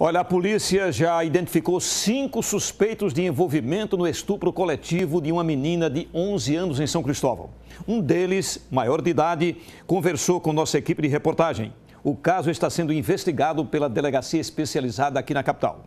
Olha, a polícia já identificou cinco suspeitos de envolvimento no estupro coletivo de uma menina de 11 anos em São Cristóvão. Um deles, maior de idade, conversou com nossa equipe de reportagem. O caso está sendo investigado pela delegacia especializada aqui na capital.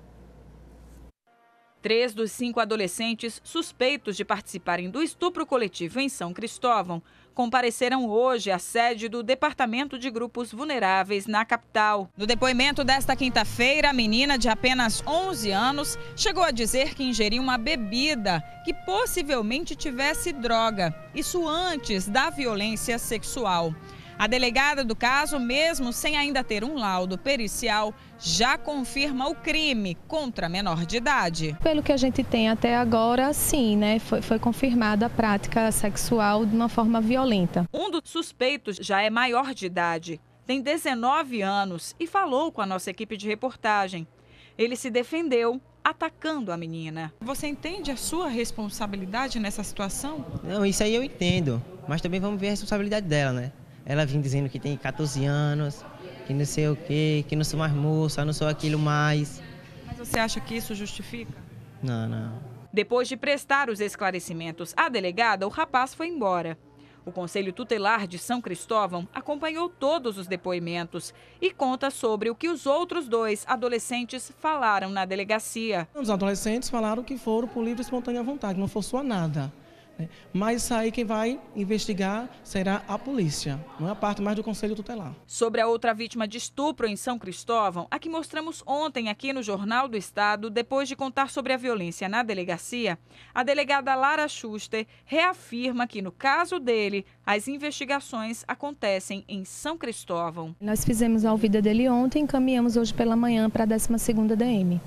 Três dos cinco adolescentes suspeitos de participarem do estupro coletivo em São Cristóvão compareceram hoje à sede do Departamento de Grupos Vulneráveis na capital. No depoimento desta quinta-feira, a menina de apenas 11 anos chegou a dizer que ingeriu uma bebida que possivelmente tivesse droga, isso antes da violência sexual. A delegada do caso, mesmo sem ainda ter um laudo pericial, já confirma o crime contra a menor de idade. Pelo que a gente tem até agora, sim, né? Foi, foi confirmada a prática sexual de uma forma violenta. Um dos suspeitos já é maior de idade, tem 19 anos e falou com a nossa equipe de reportagem. Ele se defendeu atacando a menina. Você entende a sua responsabilidade nessa situação? Não, isso aí eu entendo, mas também vamos ver a responsabilidade dela, né? Ela vinha dizendo que tem 14 anos, que não sei o quê, que não sou mais moça, não sou aquilo mais. Mas você acha que isso justifica? Não, não. Depois de prestar os esclarecimentos à delegada, o rapaz foi embora. O Conselho Tutelar de São Cristóvão acompanhou todos os depoimentos e conta sobre o que os outros dois adolescentes falaram na delegacia. Os adolescentes falaram que foram por livre e espontânea vontade, não forçou a nada. Né? Mas aí quem vai investigar será a polícia, não é a parte mais do Conselho Tutelar. Sobre a outra vítima de estupro em São Cristóvão, a que mostramos ontem aqui no Jornal do Estado, depois de contar sobre a violência na delegacia, a delegada Lara Schuster reafirma que, no caso dele, as investigações acontecem em São Cristóvão. Nós fizemos a ouvida dele ontem e encaminhamos hoje pela manhã para a 12ª DM.